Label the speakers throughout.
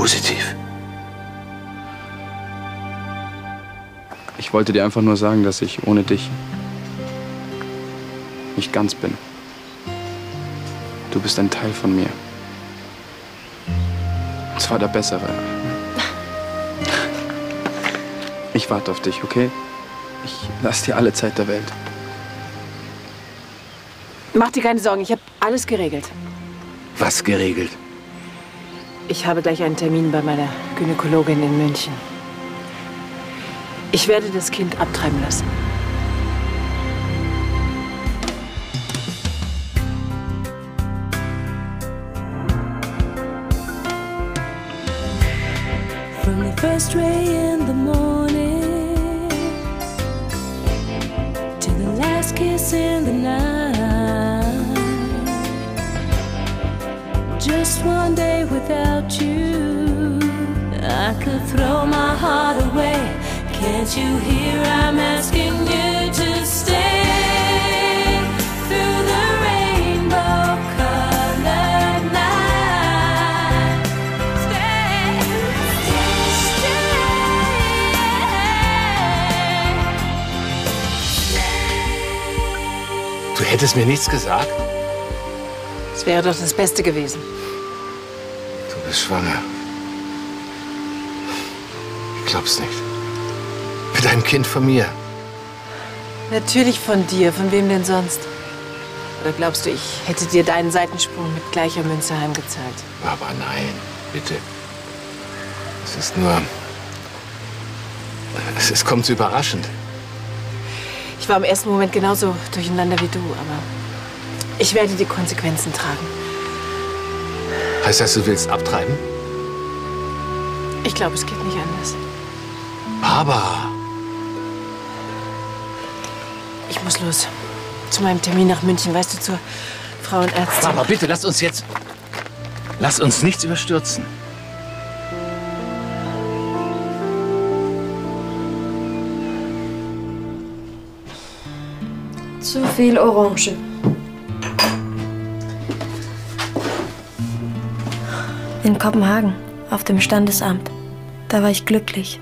Speaker 1: positiv.
Speaker 2: Ich wollte dir einfach nur sagen, dass ich ohne dich nicht ganz bin. Du bist ein Teil von mir. Und zwar der bessere. Ich warte auf dich, okay? Ich lass dir alle Zeit der Welt.
Speaker 3: Mach dir keine Sorgen, ich habe alles geregelt.
Speaker 1: Was geregelt?
Speaker 3: Ich habe gleich einen Termin bei meiner Gynäkologin in München. Ich werde das Kind abtreiben lassen.
Speaker 4: From the first ray in the morning to the last kiss in the night. Just one day without you, I could throw my heart away. Can't you hear I'm asking you to stay through the rainbow colored night? Stay,
Speaker 1: Du hättest mir nichts gesagt?
Speaker 3: Es wäre doch das Beste gewesen.
Speaker 1: Du bist schwanger. Ich glaub's nicht. Mit einem Kind von mir.
Speaker 3: Natürlich von dir. Von wem denn sonst? Oder glaubst du, ich hätte dir deinen Seitensprung mit gleicher Münze heimgezahlt?
Speaker 1: Aber nein, bitte. Es ist nur. Es, es kommt so überraschend.
Speaker 3: Ich war im ersten Moment genauso durcheinander wie du, aber ich werde die Konsequenzen tragen.
Speaker 1: Heißt das, du willst abtreiben?
Speaker 3: Ich glaube, es geht nicht anders.
Speaker 1: Aber.
Speaker 3: Ich muss los. Zu meinem Termin nach München, weißt du, zur Frauenärztin.
Speaker 1: Aber bitte, lass uns jetzt. Lass uns nichts überstürzen.
Speaker 5: Zu viel Orange. In Kopenhagen, auf dem Standesamt. Da war ich glücklich.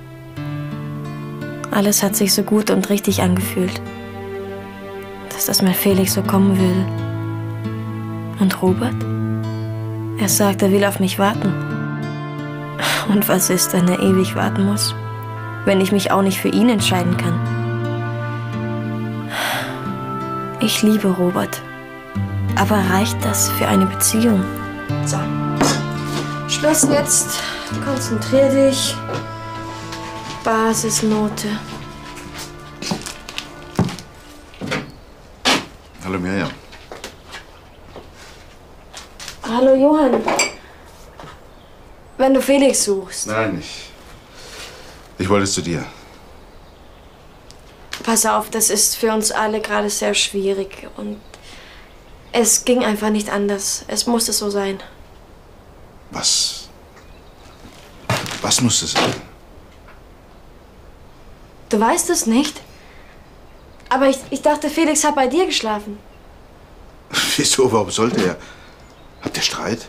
Speaker 5: Alles hat sich so gut und richtig angefühlt. Dass das mit Felix so kommen würde. Und Robert? Er sagt, er will auf mich warten. Und was ist, wenn er ewig warten muss? Wenn ich mich auch nicht für ihn entscheiden kann? Ich liebe Robert. Aber reicht das für eine Beziehung? So. Schluss jetzt. Konzentrier dich. Basisnote.
Speaker 6: Hallo Mirjam.
Speaker 5: Hallo Johann. Wenn du Felix suchst,
Speaker 6: Nein, ich. Ich wollte zu dir.
Speaker 5: pass auf, das ist für uns alle gerade sehr schwierig. Und es ging einfach nicht anders. Es musste so sein.
Speaker 6: Was? Was muss es sein?
Speaker 5: Du weißt es nicht? Aber ich, ich dachte, Felix hat bei dir geschlafen.
Speaker 6: Wieso? Warum sollte er? Habt ihr Streit?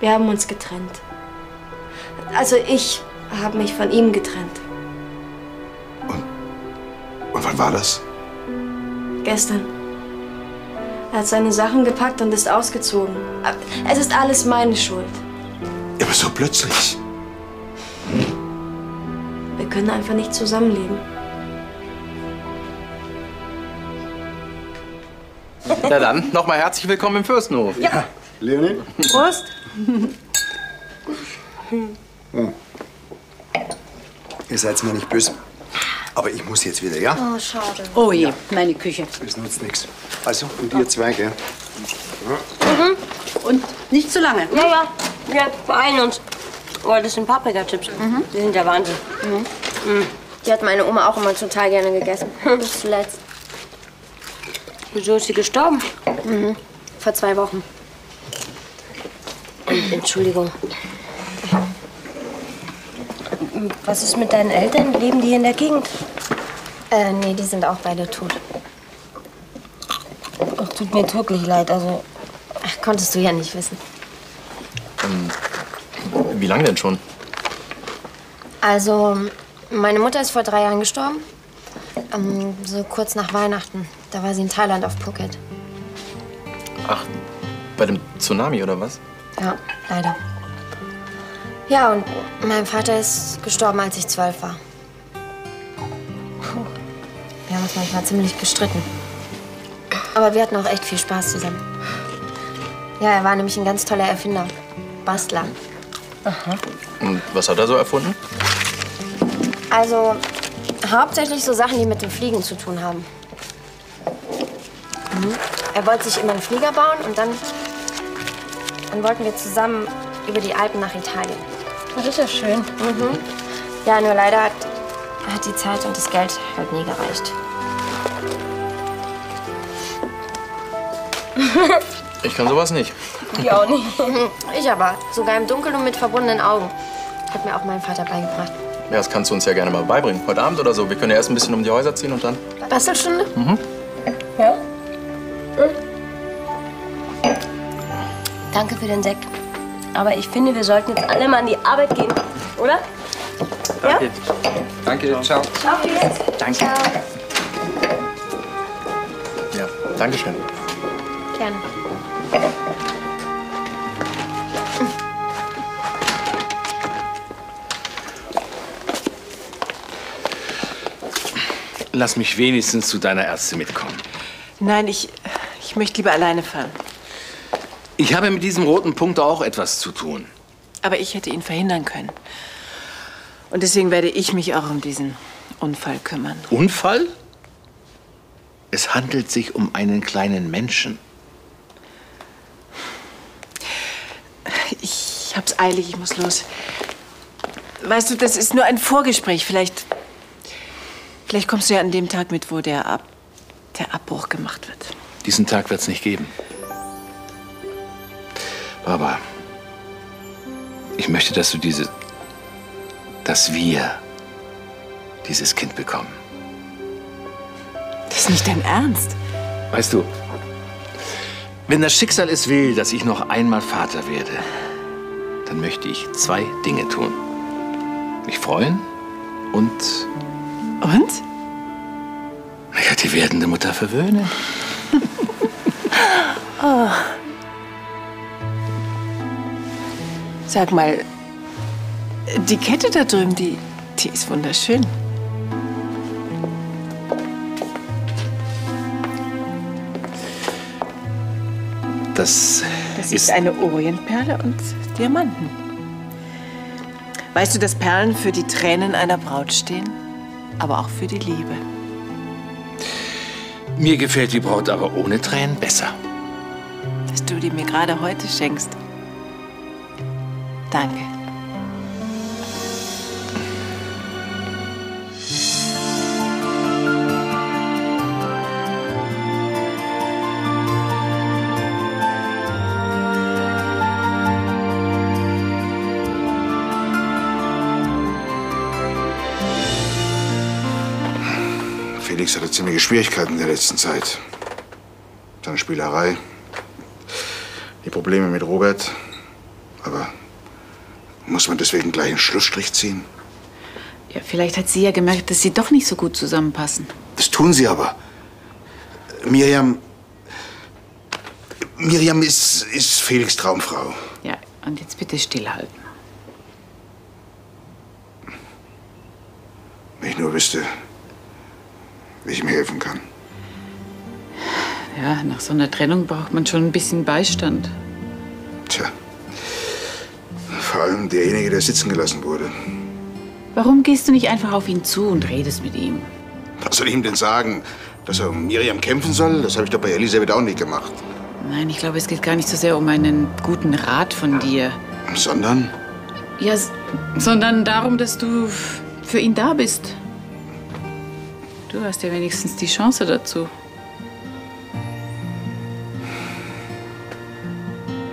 Speaker 5: Wir haben uns getrennt. Also ich habe mich von ihm getrennt.
Speaker 6: Und wann war das?
Speaker 5: Gestern. Er hat seine Sachen gepackt und ist ausgezogen. Es ist alles meine Schuld.
Speaker 6: Aber so plötzlich.
Speaker 5: Wir können einfach nicht zusammenleben.
Speaker 7: Na dann, nochmal herzlich willkommen im Fürstenhof.
Speaker 5: Ja.
Speaker 6: Leonie?
Speaker 5: Prost.
Speaker 8: Ihr seid mir nicht böse. Aber ich muss jetzt wieder, ja?
Speaker 9: Oh, schade.
Speaker 10: Oh je, meine Küche.
Speaker 8: Das nutzt nichts. Also, und ihr zwei, gell?
Speaker 9: Mhm.
Speaker 10: Und nicht zu lange.
Speaker 9: Ja, ja. Wir beeilen uns. Oh, das sind Paprikachips. Die sind der Wahnsinn. Mhm. Die hat meine Oma auch immer total gerne gegessen. Bis zuletzt. Wieso ist sie gestorben? Mhm. Vor zwei Wochen. Entschuldigung. Was ist mit deinen Eltern? Leben die in der Gegend? Äh, nee, die sind auch beide tot. Ach, tut mir wirklich leid. Also, ach konntest du ja nicht wissen.
Speaker 7: Ähm, wie lange denn schon?
Speaker 9: Also, meine Mutter ist vor drei Jahren gestorben. Ähm, so kurz nach Weihnachten. Da war sie in Thailand auf Phuket.
Speaker 7: Ach, bei dem Tsunami oder was?
Speaker 9: Ja, leider. Ja, und mein Vater ist gestorben, als ich zwölf war. Puh. Wir haben uns manchmal ziemlich gestritten. Aber wir hatten auch echt viel Spaß zusammen. Ja, er war nämlich ein ganz toller Erfinder. Bastler.
Speaker 7: Und was hat er so erfunden?
Speaker 9: Also hauptsächlich so Sachen, die mit dem Fliegen zu tun haben. Mhm. Er wollte sich immer einen Flieger bauen und dann, dann wollten wir zusammen über die Alpen nach Italien.
Speaker 11: Das ist ja schön.
Speaker 9: Mhm. Ja, nur leider hat, hat die Zeit und das Geld halt nie gereicht.
Speaker 7: Ich kann sowas nicht.
Speaker 9: Ich auch nicht. Ich aber. Sogar im Dunkeln und mit verbundenen Augen. Hat mir auch mein Vater beigebracht.
Speaker 7: Ja, das kannst du uns ja gerne mal beibringen. Heute Abend oder so. Wir können ja erst ein bisschen um die Häuser ziehen und dann.
Speaker 9: Bastelstunde?
Speaker 7: Mhm.
Speaker 9: Ja. Danke für den Sekt. Aber ich finde, wir sollten jetzt alle mal an die Arbeit gehen, oder?
Speaker 12: Danke. Danke, ciao.
Speaker 9: Ciao, jetzt.
Speaker 12: Danke.
Speaker 9: Ciao.
Speaker 7: Ja, Dankeschön.
Speaker 9: Gerne.
Speaker 1: Lass mich wenigstens zu deiner Ärztin mitkommen.
Speaker 3: Nein, ich, ich möchte lieber alleine fahren.
Speaker 1: Ich habe mit diesem roten Punkt auch etwas zu tun.
Speaker 3: Aber ich hätte ihn verhindern können. Und deswegen werde ich mich auch um diesen Unfall kümmern.
Speaker 1: Unfall? Es handelt sich um einen kleinen Menschen.
Speaker 3: Ich hab's eilig, ich muss los. Weißt du, das ist nur ein Vorgespräch. Vielleicht, vielleicht kommst du ja an dem Tag mit, wo der, Ab der Abbruch gemacht wird.
Speaker 1: Diesen Tag wird es nicht geben. Aber ich möchte, dass du diese, dass wir dieses Kind bekommen.
Speaker 3: Das ist nicht dein Ernst.
Speaker 1: Weißt du, wenn das Schicksal es will, dass ich noch einmal Vater werde, dann möchte ich zwei Dinge tun. Mich freuen und...
Speaker 3: Und?
Speaker 1: Naja, die werdende Mutter verwöhnen.
Speaker 3: Oh. Sag mal, die Kette da drüben, die, die ist wunderschön.
Speaker 1: Das,
Speaker 3: Das ist eine Orientperle und Diamanten. Weißt du, dass Perlen für die Tränen einer Braut stehen, aber auch für die Liebe?
Speaker 1: Mir gefällt die Braut aber ohne Tränen besser.
Speaker 3: Dass du die mir gerade heute schenkst. Danke.
Speaker 6: Felix hatte ziemliche Schwierigkeiten in der letzten Zeit. Seine Spielerei, die Probleme mit Robert. Muss man deswegen gleich einen Schlussstrich ziehen?
Speaker 13: Ja, vielleicht hat sie ja gemerkt, dass sie doch nicht so gut zusammenpassen.
Speaker 6: Das tun sie aber. Miriam. Miriam ist, ist Felix Traumfrau.
Speaker 13: Ja, und jetzt bitte stillhalten.
Speaker 6: Wenn ich nur wüsste, wie ich ihm helfen kann.
Speaker 13: Ja, nach so einer Trennung braucht man schon ein bisschen Beistand.
Speaker 6: Tja. Vor allem derjenige, der sitzen gelassen wurde.
Speaker 13: Warum gehst du nicht einfach auf ihn zu und redest mit ihm?
Speaker 6: Was soll ich ihm denn sagen? Dass er um Miriam kämpfen soll? Das habe ich doch bei Elisabeth auch nicht gemacht.
Speaker 13: Nein, ich glaube, es geht gar nicht so sehr um einen guten Rat von dir.
Speaker 6: Sondern?
Speaker 13: Ja, sondern darum, dass du für ihn da bist. Du hast ja wenigstens die Chance dazu.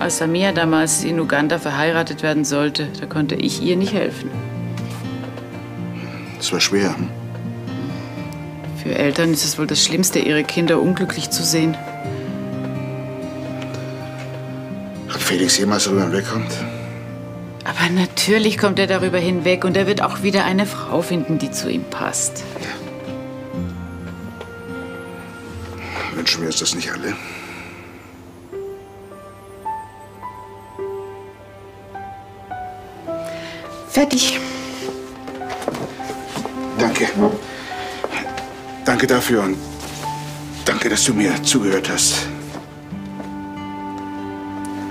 Speaker 13: Als Samia damals in Uganda verheiratet werden sollte, da konnte ich ihr nicht helfen.
Speaker 6: Das war schwer. hm?
Speaker 13: Für Eltern ist es wohl das Schlimmste, ihre Kinder unglücklich zu sehen.
Speaker 6: Felix jemals darüber hinwegkommt?
Speaker 10: Aber natürlich kommt er darüber hinweg und er wird auch wieder eine Frau finden, die zu ihm passt.
Speaker 6: Wünschen wir uns das nicht alle?
Speaker 10: Fertig.
Speaker 6: Danke. Danke dafür und danke, dass du mir zugehört hast.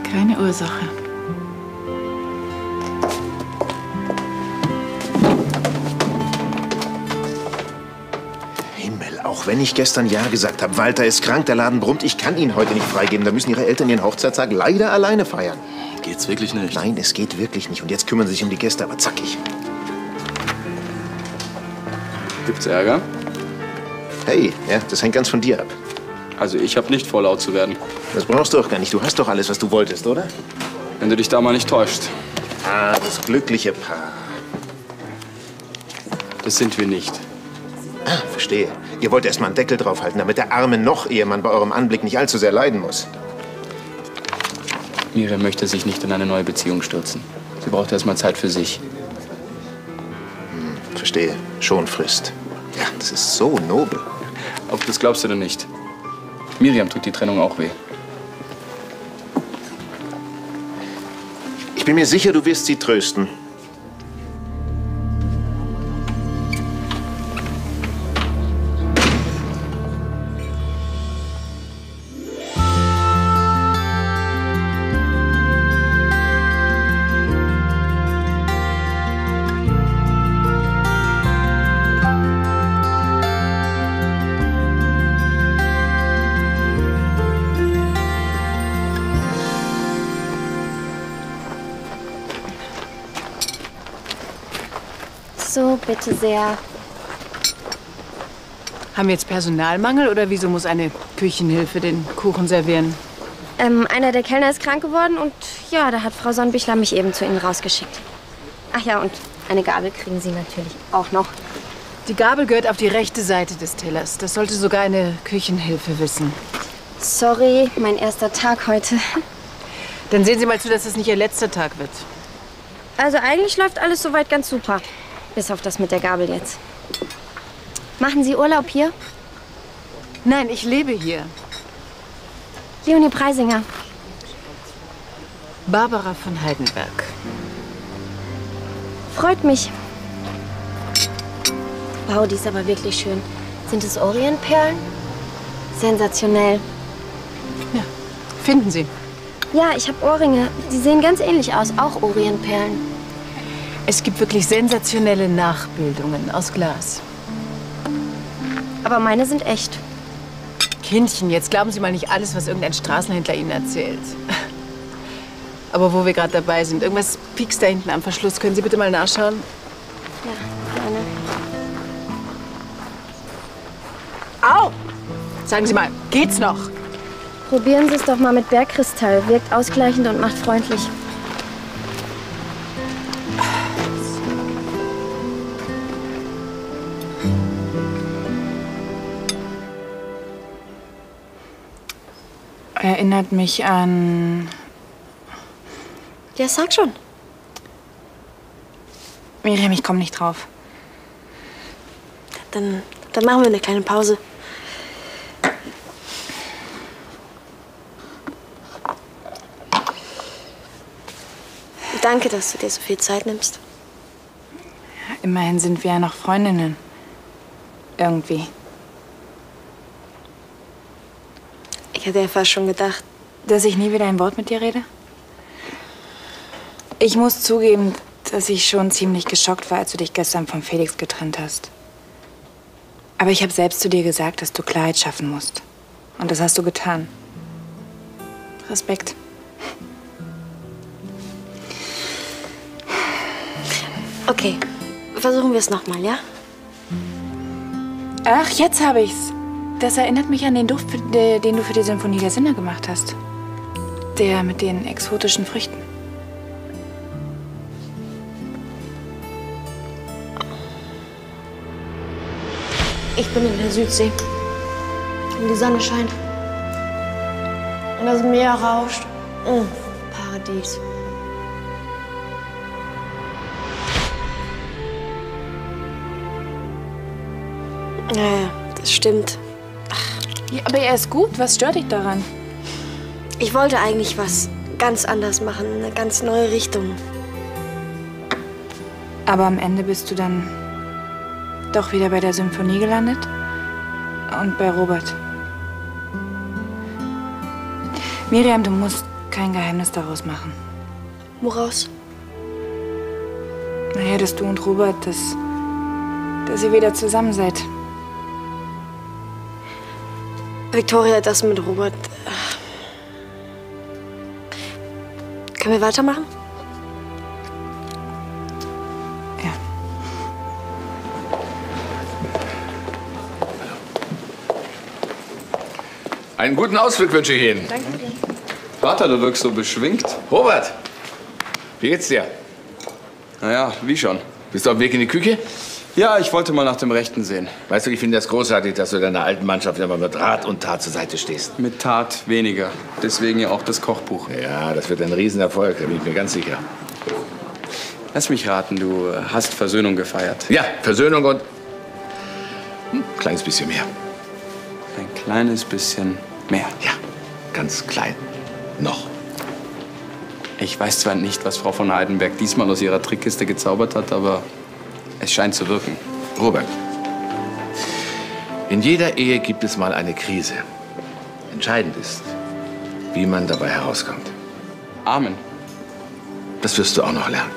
Speaker 10: Keine Ursache.
Speaker 14: Himmel, auch wenn ich gestern Ja gesagt habe, Walter ist krank, der Laden brummt, ich kann ihn heute nicht freigeben. Da müssen Ihre Eltern ihren Hochzeitstag leider alleine feiern.
Speaker 7: Geht's wirklich nicht?
Speaker 14: Nein, es geht wirklich nicht. Und jetzt kümmern Sie sich um die Gäste, aber zackig.
Speaker 2: Gibt's Ärger?
Speaker 14: Hey, ja, das hängt ganz von dir ab.
Speaker 2: Also ich habe nicht vor, laut zu werden.
Speaker 14: Das brauchst du auch gar nicht. Du hast doch alles, was du wolltest, oder?
Speaker 2: Wenn du dich da mal nicht täuscht.
Speaker 14: Ah, das glückliche Paar.
Speaker 2: Das sind wir nicht.
Speaker 14: Ah, verstehe. Ihr wollt erst mal einen Deckel draufhalten, damit der arme Noch-Ehemann bei eurem Anblick nicht allzu sehr leiden muss.
Speaker 2: Miriam möchte sich nicht in eine neue Beziehung stürzen. Sie braucht erst mal Zeit für sich.
Speaker 14: Hm, verstehe. Schon Frist. Ja, das ist so nobel.
Speaker 2: Ob das glaubst du denn nicht? Miriam tut die Trennung auch weh.
Speaker 14: Ich bin mir sicher, du wirst sie trösten.
Speaker 9: So, bitte sehr.
Speaker 3: Haben wir jetzt Personalmangel oder wieso muss eine Küchenhilfe den Kuchen servieren?
Speaker 9: Ähm, einer der Kellner ist krank geworden und ja, da hat Frau Sonnenbichler mich eben zu Ihnen rausgeschickt. Ach ja, und eine Gabel kriegen Sie natürlich auch noch.
Speaker 3: Die Gabel gehört auf die rechte Seite des Tellers. Das sollte sogar eine Küchenhilfe wissen.
Speaker 9: Sorry, mein erster Tag heute.
Speaker 3: Dann sehen Sie mal zu, dass es nicht Ihr letzter Tag wird.
Speaker 9: Also eigentlich läuft alles soweit ganz super. Bis auf das mit der Gabel jetzt. Machen Sie Urlaub hier?
Speaker 3: Nein, ich lebe hier.
Speaker 9: Leonie Preisinger.
Speaker 3: Barbara von Heidenberg.
Speaker 9: Freut mich. Wow, die ist aber wirklich schön. Sind es Orientperlen? Sensationell.
Speaker 3: Ja, finden Sie.
Speaker 9: Ja, ich habe Ohrringe. Die sehen ganz ähnlich aus. Auch Orientperlen.
Speaker 3: Es gibt wirklich sensationelle Nachbildungen aus Glas.
Speaker 9: Aber meine sind echt.
Speaker 3: Kindchen, jetzt glauben Sie mal nicht alles, was irgendein Straßenhändler Ihnen erzählt. Aber wo wir gerade dabei sind, irgendwas piekst da hinten am Verschluss. Können Sie bitte mal nachschauen?
Speaker 9: Ja, gerne.
Speaker 3: Au! Sagen Sie mal, geht's noch?
Speaker 9: Probieren Sie es doch mal mit Bergkristall. Wirkt ausgleichend und macht freundlich.
Speaker 10: Erinnert mich an.
Speaker 5: Ja, sag schon.
Speaker 10: Miriam, ich komme nicht drauf.
Speaker 5: Dann, dann machen wir eine kleine Pause. Danke, dass du dir so viel Zeit nimmst.
Speaker 10: Immerhin sind wir ja noch Freundinnen. Irgendwie.
Speaker 5: Ich hatte ja fast schon gedacht,
Speaker 10: Dass ich nie wieder ein Wort mit dir rede? Ich muss zugeben, dass ich schon ziemlich geschockt war, als du dich gestern von Felix getrennt hast. Aber ich habe selbst zu dir gesagt, dass du Klarheit schaffen musst. Und das hast du getan. Respekt.
Speaker 5: okay, versuchen wir es nochmal, ja?
Speaker 10: Ach, jetzt habe ich's. Das erinnert mich an den Duft, den du für die Symphonie der Sinne gemacht hast. Der mit den exotischen Früchten.
Speaker 5: Ich bin in der Südsee. Und die Sonne scheint. Und das Meer rauscht. Mm, Paradies. Ja, ja, das stimmt.
Speaker 10: Ja, aber er ist gut. Was stört dich daran?
Speaker 5: Ich wollte eigentlich was ganz anders machen, eine ganz neue Richtung.
Speaker 10: Aber am Ende bist du dann doch wieder bei der Symphonie gelandet? Und bei Robert. Miriam, du musst kein Geheimnis daraus machen.
Speaker 5: Woraus?
Speaker 10: Naja, dass du und Robert, dass, dass ihr wieder zusammen seid.
Speaker 5: Victoria, das mit Robert. äh, Können wir weitermachen?
Speaker 1: Einen guten Ausflug wünsche ich Ihnen.
Speaker 10: Danke dir.
Speaker 2: Vater, du wirkst so beschwingt.
Speaker 1: Robert, wie geht's dir?
Speaker 2: Naja, wie schon.
Speaker 1: Bist du auf dem Weg in die Küche?
Speaker 2: Ja, ich wollte mal nach dem Rechten sehen.
Speaker 1: Weißt du, ich finde das großartig, dass du deiner alten Mannschaft immer mit Rat und Tat zur Seite stehst.
Speaker 2: Mit Tat weniger. Deswegen ja auch das Kochbuch.
Speaker 1: Ja, das wird ein Riesenerfolg, da bin ich mir ganz sicher.
Speaker 2: Lass mich raten, du hast Versöhnung gefeiert.
Speaker 1: Ja, Versöhnung und ein kleines bisschen mehr.
Speaker 2: Ein kleines bisschen mehr.
Speaker 1: Ja, ganz klein. Noch.
Speaker 2: Ich weiß zwar nicht, was Frau von Heidenberg diesmal aus ihrer Trickkiste gezaubert hat, aber es scheint zu wirken.
Speaker 1: Robert, in jeder Ehe gibt es mal eine Krise. Entscheidend ist, wie man dabei herauskommt.
Speaker 2: Amen.
Speaker 1: Das wirst du auch noch lernen.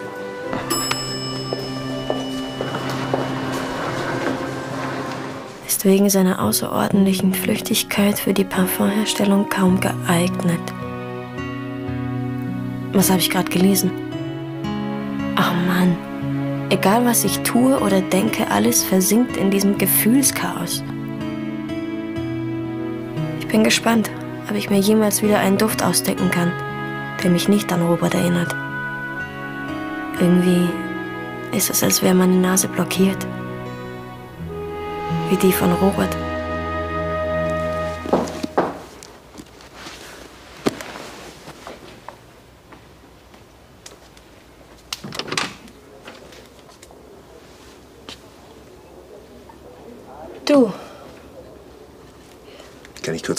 Speaker 5: Ist wegen seiner außerordentlichen Flüchtigkeit für die Parfumherstellung kaum geeignet. Was habe ich gerade gelesen? Ach Mann. Egal was ich tue oder denke, alles versinkt in diesem Gefühlschaos. Ich bin gespannt, ob ich mir jemals wieder einen Duft ausdecken kann, der mich nicht an Robert erinnert. Irgendwie ist es, als wäre meine Nase blockiert. Wie die von Robert.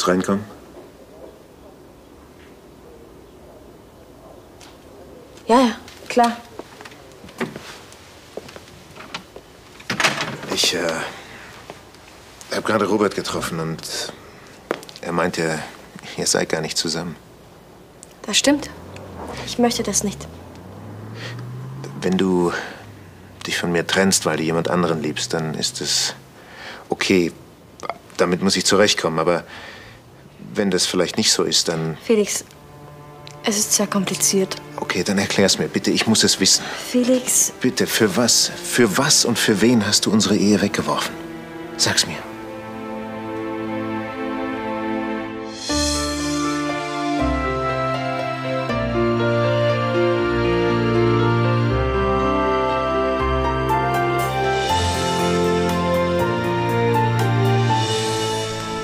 Speaker 14: Kurz reinkommen?
Speaker 5: ja, ja, klar.
Speaker 14: Ich äh, habe gerade Robert getroffen und er meinte, ihr seid gar nicht zusammen.
Speaker 5: Das stimmt. Ich möchte das nicht.
Speaker 14: Wenn du dich von mir trennst, weil du jemand anderen liebst, dann ist es okay. Damit muss ich zurechtkommen. Aber wenn das vielleicht nicht so ist, dann
Speaker 5: Felix, es ist sehr kompliziert.
Speaker 14: okay, dann erklär's mir bitte. Ich muss es wissen.
Speaker 5: Felix,
Speaker 14: Bitte, für was? Für was und für wen hast du unsere Ehe weggeworfen? Sag's mir.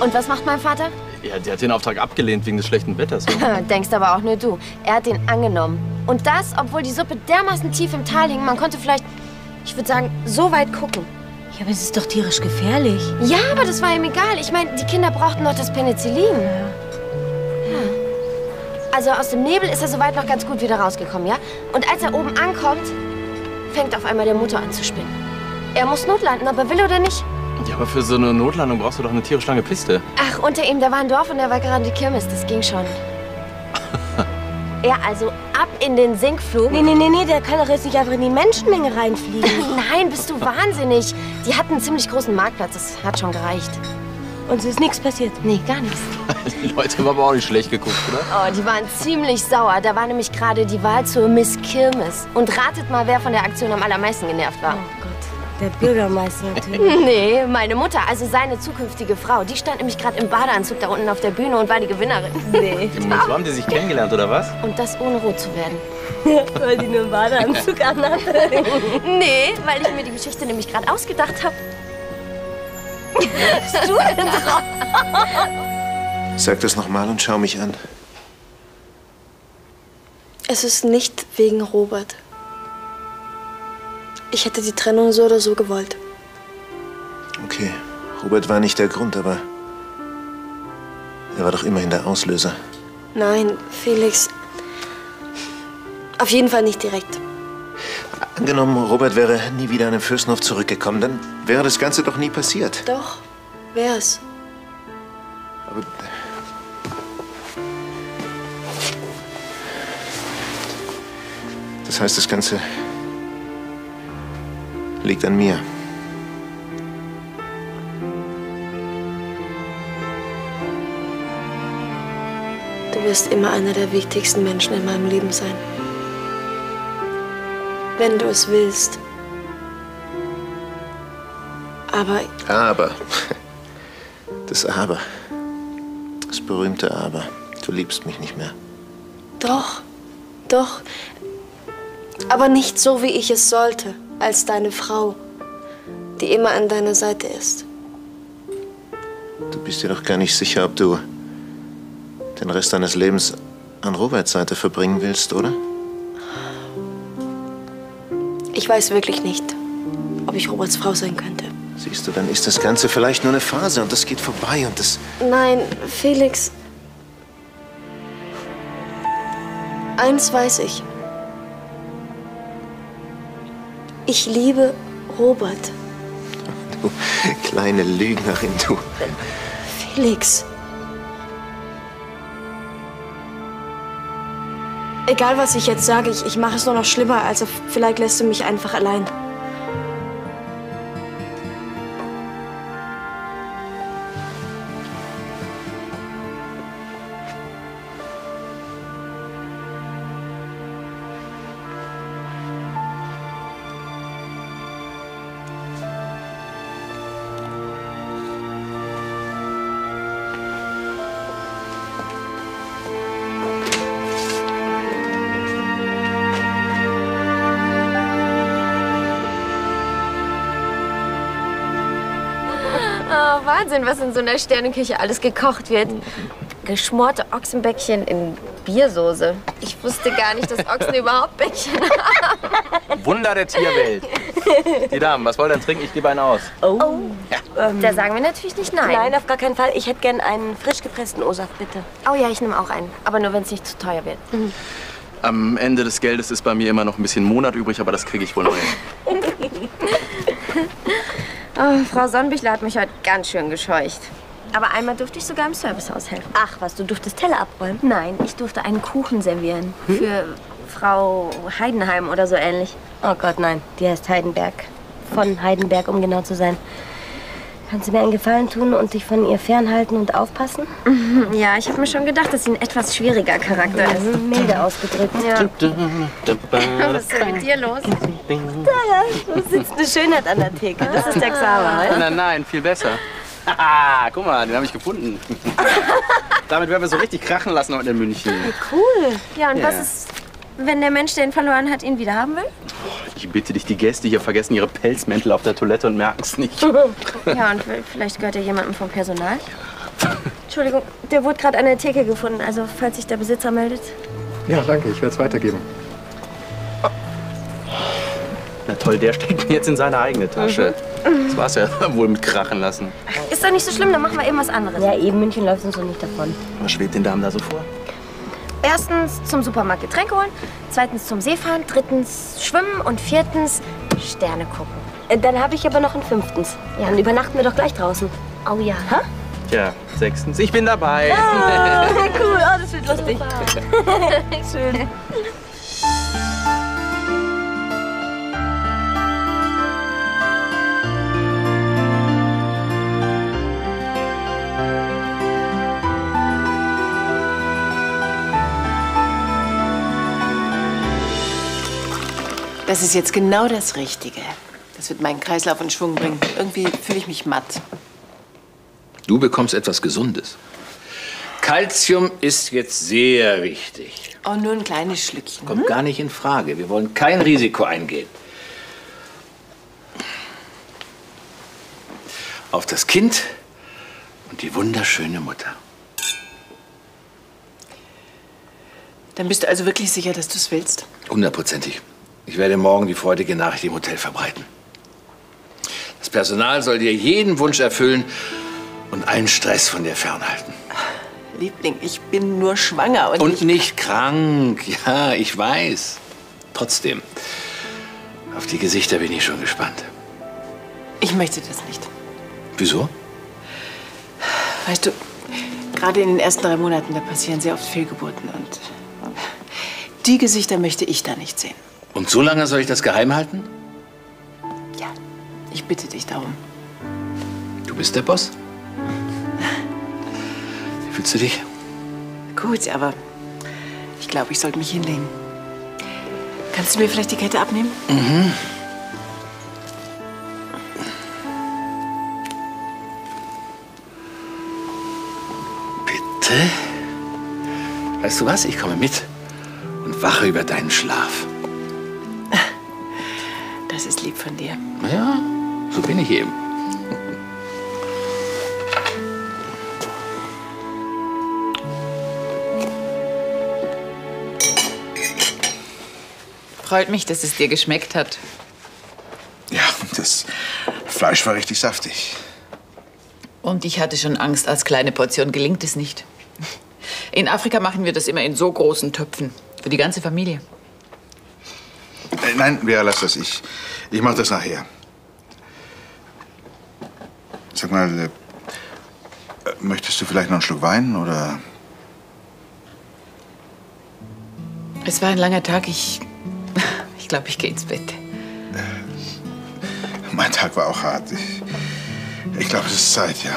Speaker 9: Und was macht mein Vater?
Speaker 7: Ja, der hat den Auftrag abgelehnt wegen des schlechten Wetters.
Speaker 9: Denkst aber auch nur du. Er hat den angenommen. Und das, obwohl die Suppe dermaßen tief im Tal hing. Man konnte vielleicht, ich würde sagen, so weit gucken.
Speaker 3: Ja, aber es ist doch tierisch gefährlich.
Speaker 9: Ja, aber das war ihm egal. Ich meine, die Kinder brauchten noch das Penicillin. Ja. Also aus dem Nebel ist er soweit noch ganz gut wieder rausgekommen, ja? Und als er oben ankommt, fängt auf einmal der Motor an zu spinnen. Er muss notlanden, ob er will oder nicht.
Speaker 7: Ja, aber für so eine Notlandung brauchst du doch eine tierisch lange Piste.
Speaker 9: Ach, unter ihm, da war ein Dorf und da war gerade die Kirmes. Das ging schon. Ja, also ab in den Sinkflug.
Speaker 3: Nee, nee, nee, nee, der kann doch jetzt nicht einfach in die Menschenmenge reinfliegen.
Speaker 9: Nein, bist du wahnsinnig. Die hatten einen ziemlich großen Marktplatz. Das hat schon gereicht.
Speaker 3: Und es ist nichts passiert?
Speaker 9: Nee, gar nichts.
Speaker 7: Die Leute haben aber auch nicht schlecht geguckt, oder?
Speaker 9: Oh, die waren ziemlich sauer. Da war nämlich gerade die Wahl zur Miss Kirmes. Und ratet mal, wer von der Aktion am allermeisten genervt war.
Speaker 3: Oh der Bürgermeister natürlich.
Speaker 9: Nee, meine Mutter, also seine zukünftige Frau. Die stand nämlich gerade im Badeanzug da unten auf der Bühne und war die Gewinnerin.
Speaker 3: Nee.
Speaker 7: So haben die sich kennengelernt, oder was?
Speaker 9: Und das ohne rot zu werden.
Speaker 3: Weil die nur einen Badeanzug anhatte.
Speaker 9: Nee, weil ich mir die Geschichte nämlich gerade ausgedacht habe. Was du denn drauf?
Speaker 14: Sag das nochmal und schau mich an.
Speaker 5: Es ist nicht wegen Robert. Ich hätte die Trennung so oder so gewollt.
Speaker 14: Okay, Robert war nicht der Grund, aber er war doch immerhin der Auslöser.
Speaker 5: Nein, Felix. Auf jeden Fall nicht direkt.
Speaker 14: Angenommen, Robert wäre nie wieder an den Fürstenhof zurückgekommen, dann wäre das Ganze doch nie passiert.
Speaker 5: Doch, wär's.
Speaker 14: Aber das heißt, das Ganze liegt an mir.
Speaker 5: Du wirst immer einer der wichtigsten Menschen in meinem Leben sein. Wenn du es willst. Aber
Speaker 14: Aber. Das Aber. Das berühmte Aber. Du liebst mich nicht mehr.
Speaker 5: doch, doch. Aber nicht so, wie ich es sollte, als deine Frau, die immer an deiner Seite ist.
Speaker 14: Du bist dir doch gar nicht sicher, ob du den Rest deines Lebens an Roberts Seite verbringen willst, oder?
Speaker 5: Ich weiß wirklich nicht, ob ich Roberts Frau sein könnte.
Speaker 14: Siehst du, dann ist das Ganze vielleicht nur eine Phase und das geht vorbei und das.
Speaker 5: Nein, Felix. Eins weiß ich. Ich liebe Robert.
Speaker 14: Du kleine Lügnerin, du.
Speaker 5: Felix. Egal, was ich jetzt sage, ich, ich mache es nur noch schlimmer. Also vielleicht lässt du mich einfach allein.
Speaker 9: Wahnsinn, was in so einer Sterneküche alles gekocht wird. Geschmorte Ochsenbäckchen in Biersoße. Ich wusste gar nicht, dass Ochsen überhaupt Bäckchen haben.
Speaker 7: Wunder der Tierwelt. Die Damen, was wollt ihr denn trinken? Ich gebe einen aus.
Speaker 9: Oh. Da sagen wir natürlich nicht nein.
Speaker 12: Nein, auf gar keinen Fall. Ich hätte gern einen frisch gepressten O-Saft, bitte.
Speaker 9: Oh ja, ich nehme auch einen. Aber nur, wenn es nicht zu teuer wird.
Speaker 7: Am Ende des Geldes ist bei mir immer noch ein bisschen Monat übrig, aber das kriege ich wohl noch hin.
Speaker 9: Oh, Frau Sonnenbichler hat mich heute ganz schön gescheucht. Aber einmal durfte ich sogar im Servicehaus helfen.
Speaker 12: Ach, was, du durftest Teller abräumen?
Speaker 9: Nein, ich durfte einen Kuchen servieren. Für Frau Heidenheim oder so ähnlich.
Speaker 12: Oh Gott, nein. Die heißt Heidenberg. Von Heidenberg, um genau zu sein. Kannst du mir einen Gefallen tun und dich von ihr fernhalten und aufpassen?
Speaker 9: Ja, ich habe mir schon gedacht, dass sie ein etwas schwieriger Charakter ist.
Speaker 12: Milde ausgedrückt.
Speaker 9: Ja. Was ist denn mit dir los?
Speaker 12: Da, da sitzt eine Schönheit an der Theke. Das ist der Xaver,
Speaker 7: Nein,
Speaker 12: ne?
Speaker 7: nein, nein, viel besser. Haha, guck mal, den habe ich gefunden. Damit werden wir so richtig krachen lassen heute in München.
Speaker 9: Cool. Ja, und
Speaker 7: Ja.
Speaker 9: was ist, wenn der Mensch, der ihn verloren hat, ihn wieder haben will?
Speaker 7: Ich bitte dich, die Gäste hier vergessen ihre Pelzmäntel auf der Toilette und merken es nicht.
Speaker 9: Ja, und vielleicht gehört er jemandem vom Personal? Entschuldigung, der wurde gerade an der Theke gefunden. Also, falls sich der Besitzer meldet.
Speaker 15: Ja, danke, ich werde es weitergeben.
Speaker 7: Na toll, der steckt mir jetzt in seine eigene Tasche. Das war's ja wohl mit krachen lassen.
Speaker 9: Ist doch nicht so schlimm, dann machen wir eben was anderes.
Speaker 12: Ja, eben, München läuft uns so nicht davon.
Speaker 7: Was schwebt den Damen da so vor?
Speaker 9: Erstens zum Supermarkt Getränke holen, zweitens zum See fahren, drittens schwimmen und viertens Sterne gucken.
Speaker 12: Äh, Dann habe ich aber noch einen fünftens. Ja, dann übernachten wir doch gleich draußen.
Speaker 9: Oh ja.
Speaker 12: Ha?
Speaker 7: Tja, sechstens, ich bin dabei.
Speaker 12: Ah, cool, oh, das wird lustig. Schön.
Speaker 3: Das ist jetzt genau das Richtige. Das wird meinen Kreislauf in Schwung bringen. Irgendwie fühle ich mich matt.
Speaker 1: Du bekommst etwas Gesundes. Calcium ist jetzt sehr wichtig.
Speaker 3: Oh, nur ein kleines Schlückchen.
Speaker 1: Kommt gar nicht in Frage. Wir wollen kein Risiko eingehen. Auf das Kind und die wunderschöne Mutter.
Speaker 3: Dann bist du also wirklich sicher, dass du es willst?
Speaker 1: Hundertprozentig. Ich werde morgen die freudige Nachricht im Hotel verbreiten. Das Personal soll dir jeden Wunsch erfüllen und allen Stress von dir fernhalten.
Speaker 3: Liebling, ich bin nur schwanger und,
Speaker 1: Und nicht krank. Ja, ich weiß. Trotzdem, auf die Gesichter bin ich schon gespannt.
Speaker 3: ich möchte das nicht.
Speaker 1: Wieso?
Speaker 3: Weißt du, gerade in den ersten drei Monaten, da passieren sehr oft Fehlgeburten und die Gesichter möchte ich da nicht sehen.
Speaker 1: Und so lange soll ich das geheim halten?
Speaker 3: Ich bitte dich darum.
Speaker 1: Du bist der Boss. Wie fühlst du dich?
Speaker 3: Gut, aber ich glaube, ich sollte mich hinlegen. Kannst du mir vielleicht die Kette abnehmen?
Speaker 1: Mhm. Bitte? Weißt du was? Ich komme mit und wache über deinen Schlaf.
Speaker 3: Das ist lieb von dir.
Speaker 1: Ja, so bin ich eben.
Speaker 13: Freut mich, dass es dir geschmeckt hat.
Speaker 6: Ja, das Fleisch war richtig saftig.
Speaker 13: Und ich hatte schon Angst, als kleine Portion gelingt es nicht. In Afrika machen wir das immer in so großen Töpfen. Für die ganze Familie.
Speaker 6: Äh, nein, Vera, lass das. Ich, ich mach das nachher. Sag mal, äh, äh, möchtest du vielleicht noch einen Schluck Wein oder?
Speaker 13: Es war ein langer Tag. Ich. Ich glaube, ich gehe ins Bett.
Speaker 6: Mein Tag war auch hart. Ich, ich glaube, es ist Zeit, ja.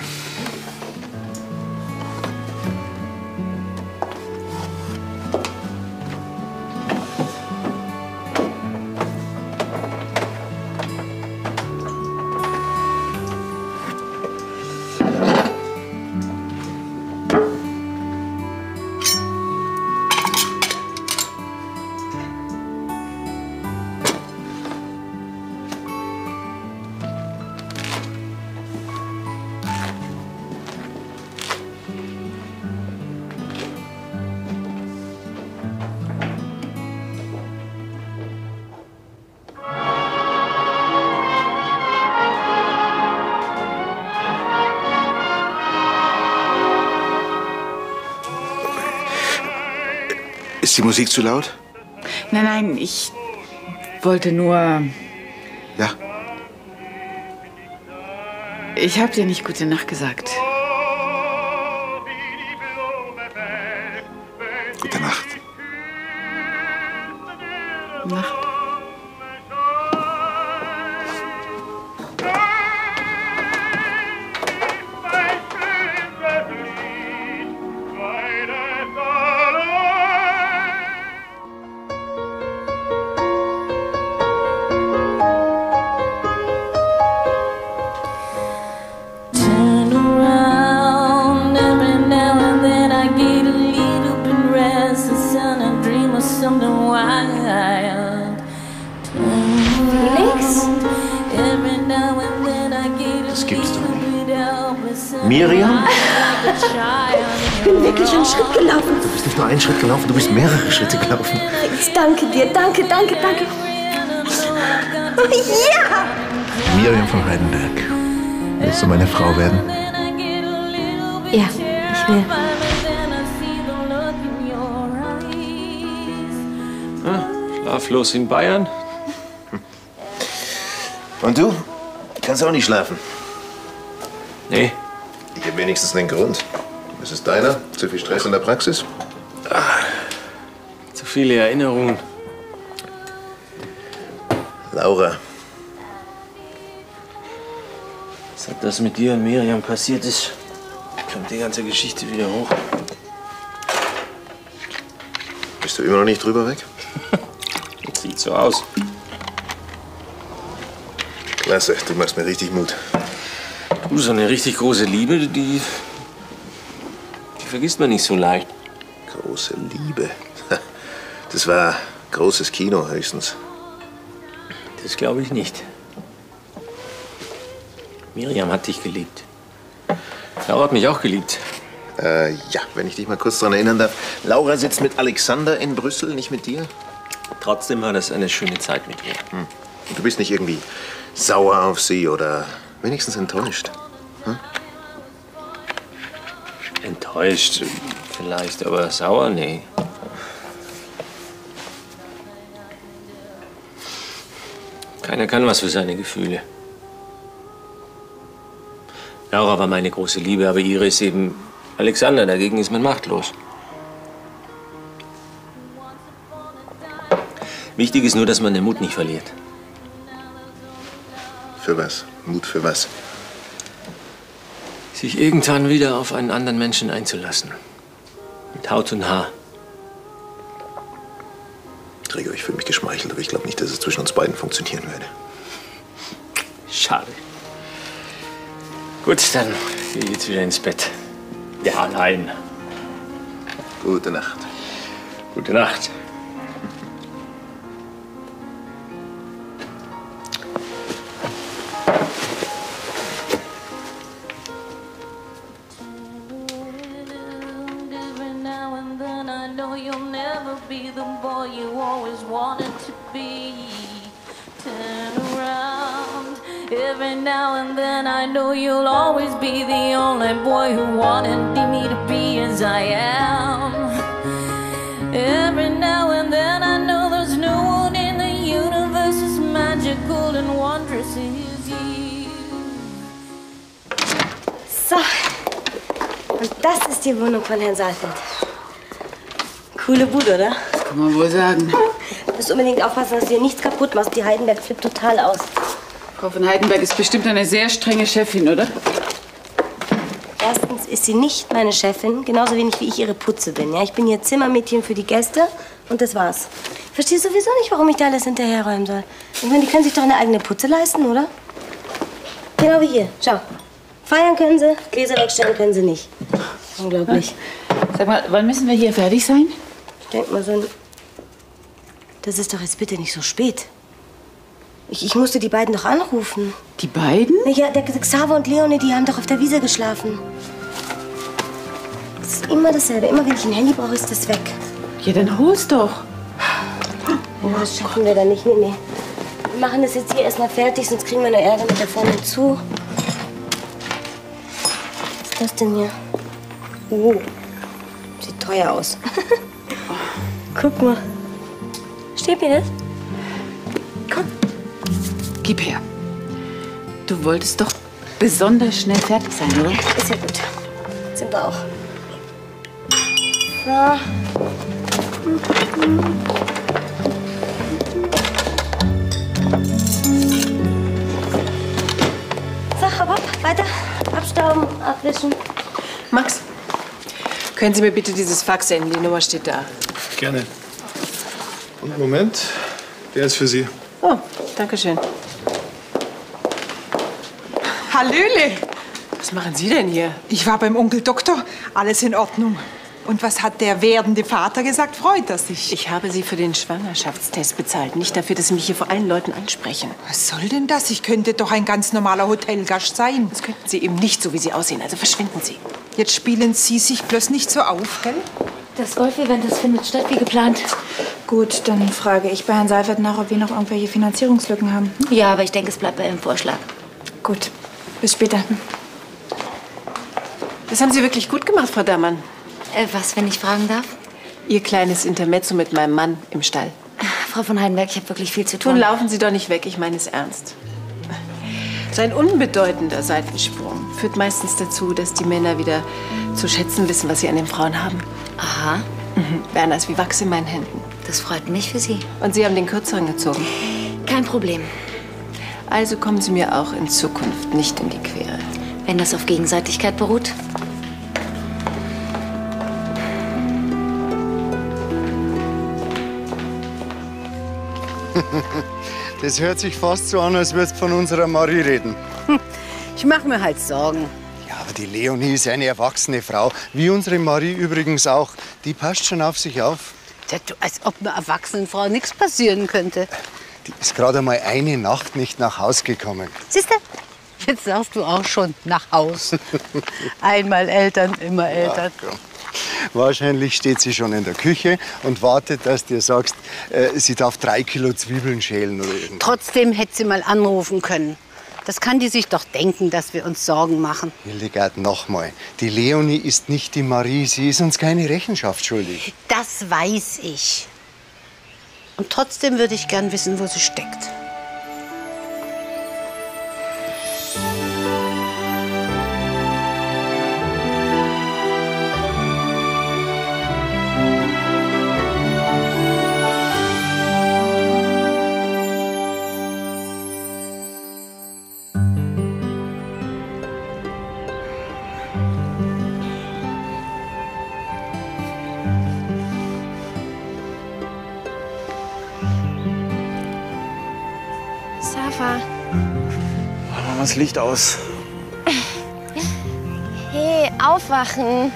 Speaker 6: Ist die Musik zu laut?
Speaker 13: Nein, nein, ich wollte nur.
Speaker 6: Ja.
Speaker 13: Ich habe dir nicht gute Nacht gesagt.
Speaker 14: Heidenberg. Willst du meine Frau werden?
Speaker 5: Ja, ich will.
Speaker 16: Schlaflos in Bayern?
Speaker 14: Und du? Kannst auch nicht schlafen.
Speaker 16: Nee.
Speaker 14: Ich habe wenigstens einen Grund. Was ist deiner? Zu viel Stress in der Praxis?
Speaker 16: Zu viele Erinnerungen.
Speaker 14: Laura.
Speaker 16: Seit das mit dir und Miriam passiert ist, kommt die ganze Geschichte wieder hoch.
Speaker 14: Bist du immer noch nicht drüber weg?
Speaker 16: Sieht so aus.
Speaker 14: Klasse, du machst mir richtig Mut.
Speaker 16: Du, so eine richtig große Liebe, die. die vergisst man nicht so leicht.
Speaker 14: Große Liebe. Das war großes Kino höchstens.
Speaker 16: Das glaube ich nicht. Miriam hat dich geliebt. Laura hat mich auch geliebt.
Speaker 14: Äh, ja, wenn ich dich mal kurz daran erinnern darf. Laura sitzt mit Alexander in Brüssel, nicht mit dir?
Speaker 16: Trotzdem war das eine schöne Zeit mit ihr.
Speaker 14: Hm. Und du bist nicht irgendwie sauer auf sie oder wenigstens enttäuscht? Hm?
Speaker 16: Enttäuscht vielleicht, aber sauer? Nee. Keiner kann was für seine Gefühle. Laura war meine große Liebe, aber ihre ist eben Alexander. Dagegen ist man machtlos. Wichtig ist nur, dass man den Mut nicht verliert.
Speaker 14: Für was? Mut für was?
Speaker 16: Sich irgendwann wieder auf einen anderen Menschen einzulassen. Mit Haut und Haar.
Speaker 14: Gregor, ich fühle mich geschmeichelt, aber ich glaube nicht, dass es zwischen uns beiden funktionieren würde.
Speaker 16: Schade. Gut, dann gehe ich jetzt wieder ins Bett. Ja, nein.
Speaker 14: Gute Nacht.
Speaker 16: Gute Nacht.
Speaker 12: Ist die Wohnung von Herrn Saalfeld. Coole Bude, oder?
Speaker 13: Kann man wohl sagen.
Speaker 12: Du musst unbedingt aufpassen, dass du dir nichts kaputt machst. Die Heidenberg flippt total aus.
Speaker 13: Frau von Heidenberg ist bestimmt eine sehr strenge Chefin, oder?
Speaker 12: Erstens ist sie nicht meine Chefin, genauso wenig wie ich ihre Putze bin. Ja? Ich bin ihr Zimmermädchen für die Gäste und das war's. Ich verstehe sowieso nicht, warum ich da alles hinterherräumen soll. Ich meine, die können sich doch eine eigene Putze leisten, oder? Genau wie hier. Schau. Feiern können sie, Gläser wegstellen können sie nicht. Unglaublich.
Speaker 13: Sag mal, wann müssen wir hier fertig sein?
Speaker 12: Ich denk mal so ein... Das ist doch jetzt bitte nicht so spät. Ich, ich musste die beiden doch anrufen.
Speaker 13: Die beiden?
Speaker 12: Ja, der Xaver und Leonie, die haben doch auf der Wiese geschlafen. Das ist immer dasselbe. Immer wenn ich ein Handy brauche, ist das weg.
Speaker 13: Ja, dann hol's doch.
Speaker 12: Ja, das schaffen wir dann nicht. Nee, nee. Wir machen das jetzt hier erstmal fertig, sonst kriegen wir nur Ärger mit der vorne zu. Was ist das denn hier? Oh, sieht teuer aus. Guck mal. Steht mir das?
Speaker 13: Gib her. Du wolltest doch besonders schnell fertig sein, oder?
Speaker 12: Ist ja gut. Sind wir auch. So. So, hopp, hopp, weiter. Abstauben, abwischen.
Speaker 3: Max, können Sie mir bitte dieses Fax senden? Die Nummer steht da.
Speaker 15: Gerne. Und Moment, der ist für Sie.
Speaker 3: Oh, danke schön.
Speaker 17: Hallöle!
Speaker 3: Was machen Sie denn hier?
Speaker 17: Ich war beim Onkel Doktor. Alles in Ordnung. Und was hat der werdende Vater gesagt? Freut er sich?
Speaker 3: Ich habe Sie für den Schwangerschaftstest bezahlt, nicht dafür, dass Sie mich hier vor allen Leuten ansprechen.
Speaker 17: Was soll denn das? Ich könnte doch ein ganz normaler Hotelgast sein.
Speaker 3: Das könnten Sie eben nicht, so wie Sie aussehen. Also verschwinden Sie.
Speaker 17: Jetzt spielen Sie sich bloß nicht so auf, gell?
Speaker 12: Das Golf-Event, das findet statt wie geplant.
Speaker 10: Gut, dann frage ich bei Herrn Seifert nach, ob wir noch irgendwelche Finanzierungslücken haben.
Speaker 12: Ja, aber ich denke, es bleibt bei Ihrem Vorschlag.
Speaker 10: Gut, bis später.
Speaker 3: Das haben Sie wirklich gut gemacht, Frau Dammann.
Speaker 12: Äh, was, wenn ich fragen darf?
Speaker 3: Ihr kleines Intermezzo mit meinem Mann im Stall.
Speaker 12: Frau von Heidenberg, ich habe wirklich viel zu
Speaker 3: Nun
Speaker 12: tun.
Speaker 3: laufen Sie doch nicht weg, ich meine es ernst. So ein unbedeutender Seitensprung führt meistens dazu, dass die Männer wieder zu schätzen wissen, was sie an den Frauen haben.
Speaker 12: Aha.
Speaker 3: Mhm. Werner ist wie Wachs in meinen Händen.
Speaker 12: Das freut mich für Sie.
Speaker 3: Und Sie haben den Kürzeren gezogen.
Speaker 12: Kein Problem.
Speaker 3: Also kommen Sie mir auch in Zukunft nicht in die Quere.
Speaker 12: Wenn das auf Gegenseitigkeit beruht.
Speaker 18: Das hört sich fast so an, als würdest du von unserer Marie reden.
Speaker 19: Ich mache mir halt Sorgen.
Speaker 18: Ja, aber die Leonie ist eine erwachsene Frau, wie unsere Marie übrigens auch. Die passt schon auf sich auf.
Speaker 19: Tja, du, als ob einer erwachsenen Frau nichts passieren könnte.
Speaker 18: Die ist gerade mal eine Nacht nicht nach Haus gekommen.
Speaker 19: Siehst du? Jetzt sagst du auch schon nach Haus. Einmal Eltern, immer Eltern.
Speaker 18: Wahrscheinlich steht sie schon in der Küche und wartet, dass du dir sagst, äh, sie darf drei Kilo Zwiebeln schälen oder irgendwas.
Speaker 19: Trotzdem hätte sie mal anrufen können. Das kann die sich doch denken, dass wir uns Sorgen machen.
Speaker 18: Hildegard, nochmal. Die Leonie ist nicht die Marie. Sie ist uns keine Rechenschaft schuldig.
Speaker 19: Das weiß ich. Und trotzdem würde ich gern wissen, wo sie steckt.
Speaker 7: Das Licht aus.
Speaker 9: Hey, aufwachen.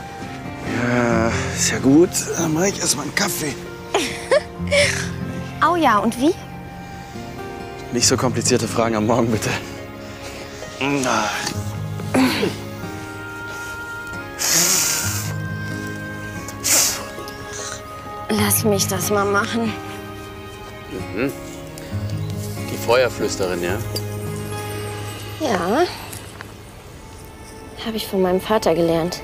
Speaker 7: Ja, ist ja gut. Dann mach ich erst mal einen Kaffee.
Speaker 9: Au ja, und wie?
Speaker 7: Nicht so komplizierte Fragen am Morgen, bitte.
Speaker 9: Lass mich das mal machen.
Speaker 2: Mhm. Die Feuerflüsterin, ja?
Speaker 9: Ja. Habe ich von meinem Vater gelernt.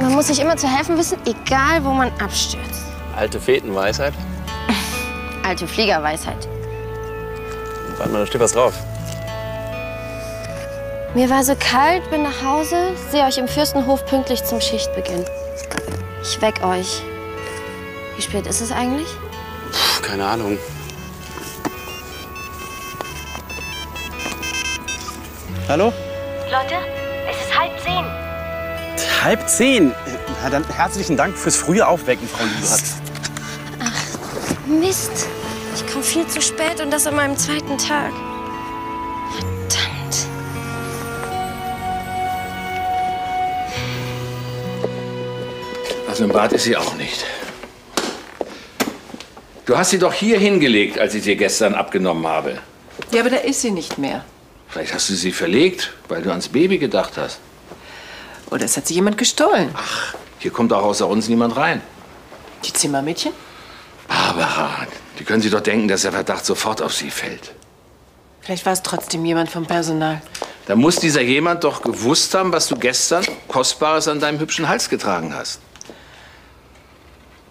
Speaker 9: Man muss sich immer zu helfen wissen, egal wo man abstürzt.
Speaker 2: Alte Fetenweisheit.
Speaker 9: Alte Fliegerweisheit.
Speaker 2: Warte mal, da steht was drauf.
Speaker 9: Mir war so kalt, bin nach Hause, sehe euch im Fürstenhof pünktlich zum Schichtbeginn. Ich weck euch. Wie spät ist es eigentlich?
Speaker 2: Puh, keine Ahnung.
Speaker 7: Hallo?
Speaker 9: Leute, es ist halb zehn.
Speaker 7: Halb zehn. Na, dann herzlichen Dank fürs frühe Aufwecken, Frau Liebert.
Speaker 9: Mist. Ich komme viel zu spät und das an meinem zweiten Tag. Verdammt.
Speaker 1: Also im Bad ist sie auch nicht. Du hast sie doch hier hingelegt, als ich sie gestern abgenommen habe.
Speaker 3: Ja, aber da ist sie nicht mehr.
Speaker 1: Vielleicht hast du sie verlegt, weil du ans Baby gedacht hast.
Speaker 3: Oder es hat sie jemand gestohlen.
Speaker 1: Ach, hier kommt auch außer uns niemand rein.
Speaker 3: Die Zimmermädchen?
Speaker 1: Aber die können sich doch denken, dass der Verdacht sofort auf sie fällt.
Speaker 3: Vielleicht war es trotzdem jemand vom Personal.
Speaker 1: Da muss dieser jemand doch gewusst haben, was du gestern Kostbares an deinem hübschen Hals getragen hast.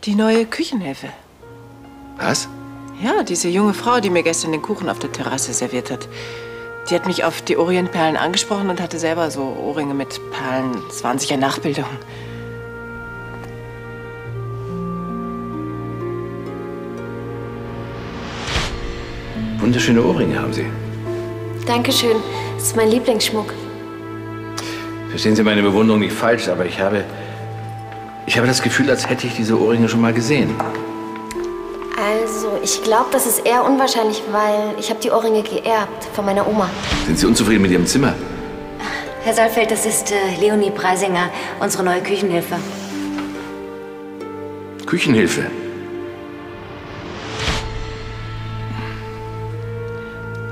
Speaker 3: Die neue Küchenhilfe.
Speaker 1: Was?
Speaker 3: Ja, diese junge Frau, die mir gestern den Kuchen auf der Terrasse serviert hat. Die hat mich auf die Orientperlen angesprochen und hatte selber so Ohrringe mit Perlen. Es waren sicher Nachbildungen.
Speaker 1: Wunderschöne Ohrringe haben sie.
Speaker 9: Dankeschön. Das ist mein Lieblingsschmuck.
Speaker 1: Verstehen Sie meine Bewunderung nicht falsch, aber ich habe. Ich habe das Gefühl, als hätte ich diese Ohrringe schon mal gesehen.
Speaker 9: Also, ich glaube, das ist eher unwahrscheinlich, weil ich habe die Ohrringe geerbt von meiner Oma.
Speaker 1: Sind Sie unzufrieden mit Ihrem Zimmer?
Speaker 12: Herr Saalfeld, das ist äh, Leonie Preisinger, unsere neue Küchenhilfe.
Speaker 1: Küchenhilfe.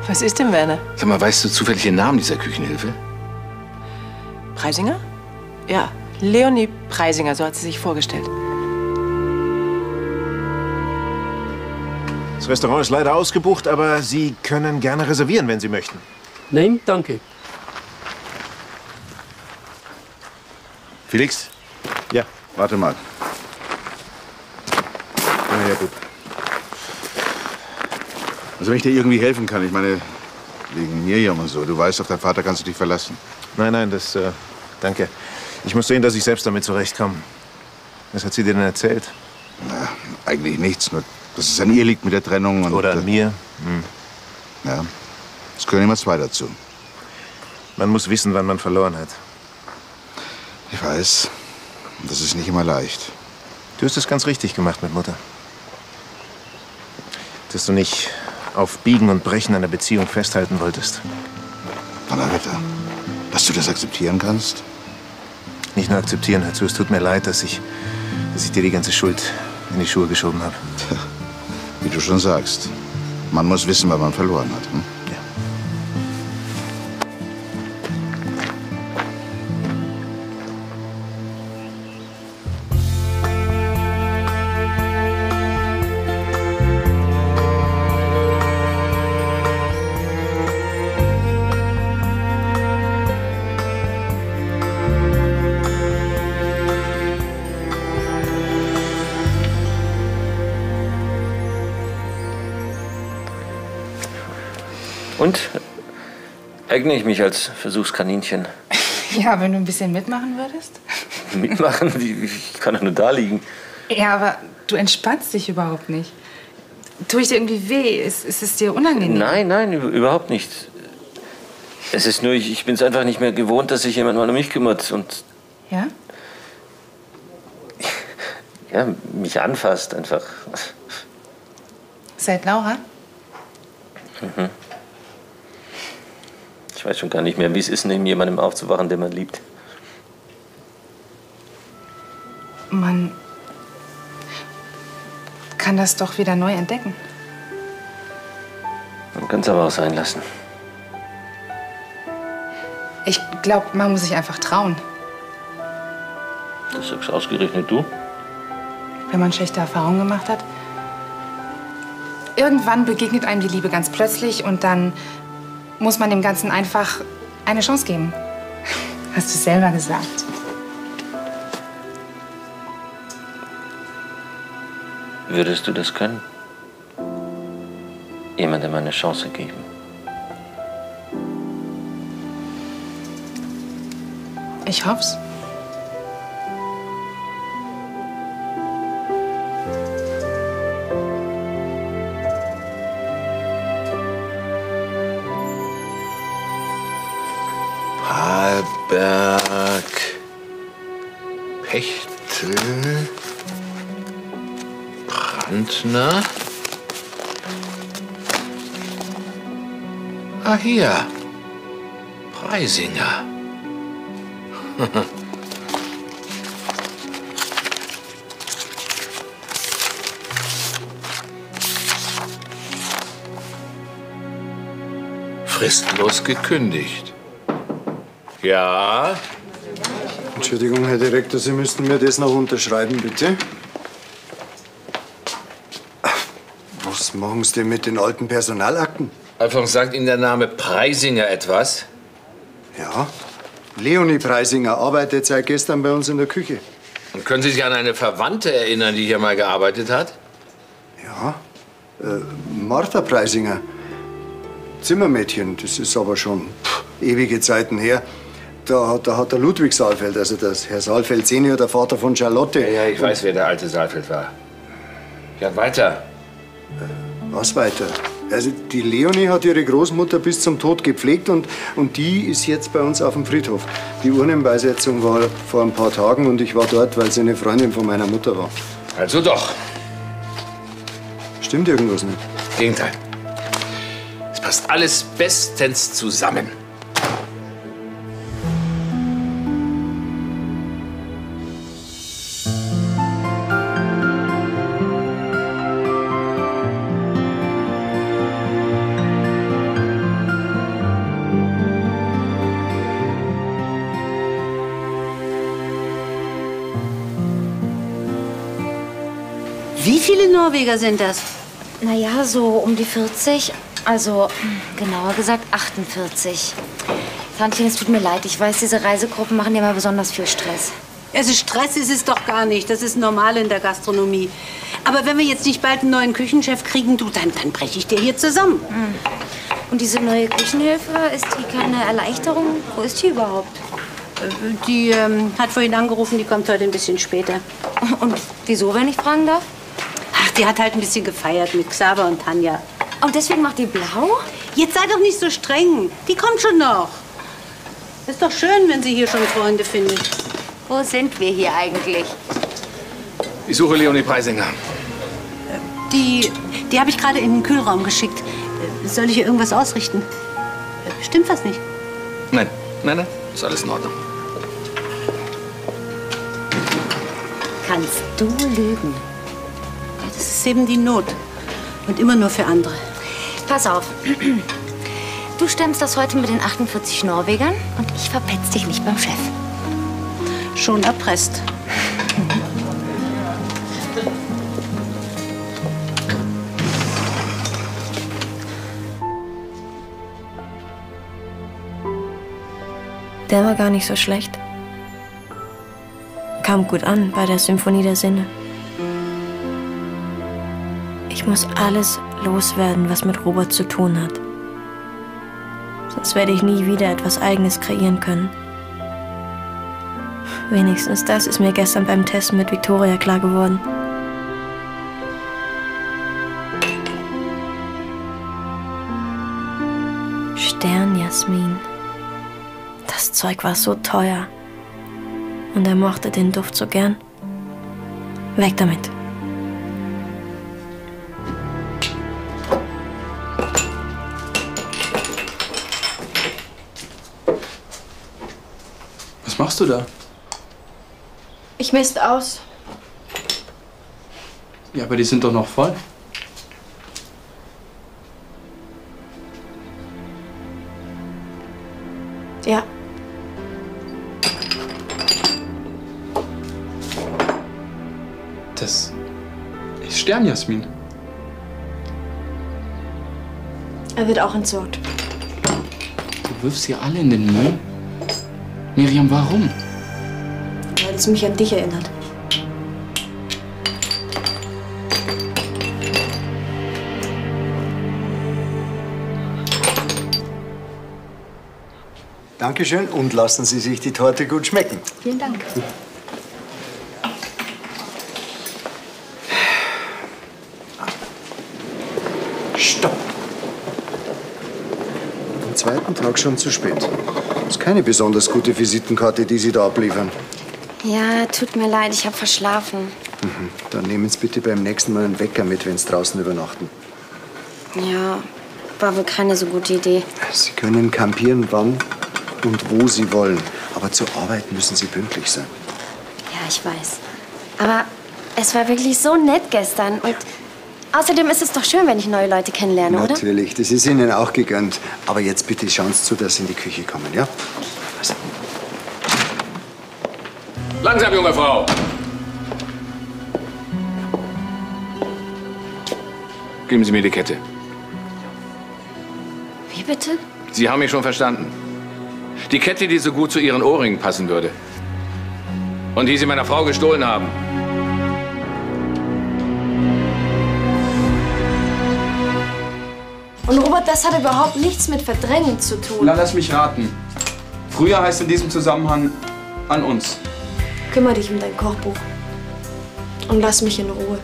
Speaker 3: Was ist denn, Werner?
Speaker 1: Sag mal, weißt du zufällig den Namen dieser Küchenhilfe?
Speaker 3: Preisinger? Ja, Leonie Preisinger, so hat sie sich vorgestellt.
Speaker 14: Das Restaurant ist leider ausgebucht, aber Sie können gerne reservieren, wenn Sie möchten.
Speaker 20: Nein, danke.
Speaker 6: Felix? Ja. Warte mal. Komm her, Bub. Also wenn ich dir irgendwie helfen kann, ich meine, wegen Miriam und so, du weißt, auf deinen Vater kannst du dich verlassen.
Speaker 14: Nein, nein, das, äh, danke. Ich muss sehen, dass ich selbst damit zurechtkomme. Was hat sie dir denn erzählt?
Speaker 6: Na, eigentlich nichts, nur dass es an ihr liegt mit der Trennung. Und,
Speaker 14: Oder an mir?
Speaker 6: Hm. Ja, es gehören immer zwei dazu.
Speaker 14: Man muss wissen, wann man verloren hat.
Speaker 6: Ich weiß, das ist nicht immer leicht.
Speaker 14: Du hast es ganz richtig gemacht mit Mutter. Dass du nicht auf Biegen und Brechen einer Beziehung festhalten wolltest.
Speaker 6: Donnerwetter, dass du das akzeptieren kannst?
Speaker 14: Nicht nur akzeptieren, hör zu, es tut mir leid, dass ich, dass ich dir die ganze Schuld in die Schuhe geschoben habe.
Speaker 6: Wie du schon sagst. Man muss wissen, was man verloren hat. Hm?
Speaker 16: Eigne ich mich als Versuchskaninchen?
Speaker 10: Ja, wenn du ein bisschen mitmachen würdest.
Speaker 16: Mitmachen? Ich kann doch nur da liegen.
Speaker 10: Ja, aber du entspannst dich überhaupt nicht. Tue ich dir irgendwie weh? Ist, ist es dir unangenehm?
Speaker 16: Nein, nein, üb- überhaupt nicht. Es ist nur, ich, ich bin es einfach nicht mehr gewohnt, dass sich jemand mal um mich kümmert und
Speaker 10: Ja?
Speaker 16: ja, mich anfasst einfach.
Speaker 10: Seit Laura?
Speaker 16: Mhm. Ich weiß schon gar nicht mehr, wie es ist, neben jemandem aufzuwachen, den man liebt.
Speaker 10: Man kann das doch wieder neu entdecken.
Speaker 16: Man kann es aber auch sein lassen.
Speaker 10: Ich glaube, man muss sich einfach trauen.
Speaker 16: Das sagst ausgerechnet du.
Speaker 10: wenn man schlechte Erfahrungen gemacht hat. Irgendwann begegnet einem die Liebe ganz plötzlich und dann muss man dem Ganzen einfach eine Chance geben. Hast du selber gesagt.
Speaker 16: Würdest du das können? Jemandem eine Chance geben?
Speaker 10: Ich hoff's.
Speaker 1: Palberg, Pechtel, Brandner. Ah, hier. Preisinger. Fristlos gekündigt. Ja,
Speaker 18: Entschuldigung, Herr Direktor, Sie müssten mir das noch unterschreiben, bitte. Was machen Sie denn mit den alten Personalakten?
Speaker 1: Alfons, sagt Ihnen der Name Preisinger etwas?
Speaker 18: Ja, Leonie Preisinger arbeitet seit gestern bei uns in der Küche.
Speaker 1: Und können Sie sich an eine Verwandte erinnern, die hier mal gearbeitet hat?
Speaker 18: Ja, äh, Martha Preisinger. Zimmermädchen, das ist aber schon pff, ewige Zeiten her. Da, hat- da hat der Ludwig Saalfeld, also das Herr Saalfeld Senior, der Vater von Charlotte.
Speaker 1: Ja, ja, ich weiß, wer der alte Saalfeld war. Ja, weiter.
Speaker 18: Was weiter? Also die Leonie hat ihre Großmutter bis zum Tod gepflegt und, und die ist jetzt bei uns auf dem Friedhof. Die Urnenbeisetzung war vor ein paar Tagen und ich war dort, weil sie eine Freundin von meiner Mutter war.
Speaker 1: Also doch.
Speaker 18: Stimmt irgendwas nicht?
Speaker 1: Gegenteil. Es passt alles bestens zusammen.
Speaker 19: Norweger sind das?
Speaker 9: Naja, so um die 40. Also, genauer gesagt 48. Tantchen, es tut mir leid. Ich weiß, diese Reisegruppen machen dir mal besonders viel Stress.
Speaker 19: Also Stress ist es doch gar nicht. Das ist normal in der Gastronomie. Aber wenn wir jetzt nicht bald einen neuen Küchenchef kriegen, du, dann, dann breche ich dir hier zusammen.
Speaker 9: Und diese neue Küchenhilfe, ist die keine Erleichterung? Wo ist die überhaupt?
Speaker 19: Die ähm, hat vorhin angerufen, die kommt heute ein bisschen später.
Speaker 9: Und wieso, wenn ich fragen darf?
Speaker 19: Die hat halt ein bisschen gefeiert mit Xaver und Tanja.
Speaker 9: Und deswegen macht die blau?
Speaker 19: Jetzt sei doch nicht so streng. Die kommt schon noch. Ist doch schön, wenn sie hier schon Freunde findet.
Speaker 9: Wo sind wir hier eigentlich?
Speaker 1: Ich suche Leonie Preisinger.
Speaker 19: Die, die habe ich gerade in den Kühlraum geschickt. Soll ich ihr irgendwas ausrichten? Stimmt was nicht?
Speaker 1: Nein, nein, nein. Ist alles in Ordnung.
Speaker 19: Kannst du lügen? Das ist eben die Not. Und immer nur für andere.
Speaker 12: Pass auf. Du stemmst das heute mit den 48 Norwegern und ich verpetz dich nicht beim Chef.
Speaker 19: Schon erpresst.
Speaker 5: Der war gar nicht so schlecht. Kam gut an bei der Symphonie der Sinne. Ich muss alles loswerden, was mit Robert zu tun hat. Sonst werde ich nie wieder etwas Eigenes kreieren können. Wenigstens das ist mir gestern beim Testen mit Victoria klar geworden. Sternjasmin. Das Zeug war so teuer. Und er mochte den Duft so gern. Weg damit.
Speaker 2: Machst du da?
Speaker 5: Ich misst aus.
Speaker 2: Ja, aber die sind doch noch voll.
Speaker 5: Ja.
Speaker 2: Das ist Sternjasmin.
Speaker 5: Er wird auch entsorgt.
Speaker 2: Du wirfst sie alle in den Müll? Miriam, warum?
Speaker 5: Weil es mich an dich erinnert.
Speaker 18: Dankeschön und lassen Sie sich die Torte gut schmecken.
Speaker 10: Vielen Dank.
Speaker 18: Stopp! Am zweiten Tag schon zu spät. Das ist keine besonders gute Visitenkarte, die Sie da abliefern.
Speaker 12: Ja, tut mir leid, ich habe verschlafen.
Speaker 18: Mhm. Dann nehmen Sie bitte beim nächsten Mal einen Wecker mit, wenn Sie draußen übernachten.
Speaker 12: Ja, war wohl keine so gute Idee.
Speaker 18: Sie können kampieren, wann und wo Sie wollen. Aber zur Arbeit müssen Sie pünktlich sein.
Speaker 12: Ja, ich weiß. Aber es war wirklich so nett gestern. Und außerdem ist es doch schön, wenn ich neue Leute kennenlerne, oder?
Speaker 18: Natürlich, das ist Ihnen auch gegönnt. Aber jetzt bitte schauen Sie zu, dass Sie in die Küche kommen, ja? Also.
Speaker 1: Langsam, junge Frau. Geben Sie mir die Kette.
Speaker 12: Wie bitte?
Speaker 1: Sie haben mich schon verstanden. Die Kette, die so gut zu Ihren Ohrringen passen würde. Und die Sie meiner Frau gestohlen haben.
Speaker 5: Und Robert, das hat überhaupt nichts mit Verdrängen zu tun.
Speaker 2: Na, lass mich raten. Früher heißt in diesem Zusammenhang an uns.
Speaker 5: Kümmer dich um dein Kochbuch. Und lass mich in Ruhe.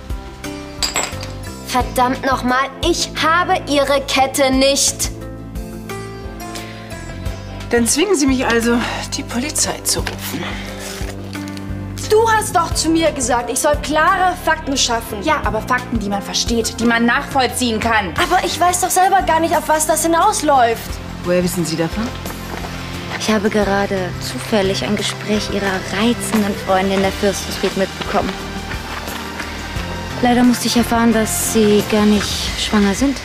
Speaker 12: Verdammt nochmal, ich habe Ihre Kette nicht.
Speaker 3: Dann zwingen Sie mich also, die Polizei zu rufen.
Speaker 5: Du hast doch zu mir gesagt, ich soll klare Fakten schaffen.
Speaker 10: Ja, aber Fakten, die man versteht, die man nachvollziehen kann.
Speaker 5: Aber ich weiß doch selber gar nicht, auf was das hinausläuft.
Speaker 3: Woher wissen Sie davon?
Speaker 12: Ich habe gerade zufällig ein Gespräch Ihrer reizenden Freundin der Fürsten Street mitbekommen. Leider musste ich erfahren, dass Sie gar nicht schwanger sind.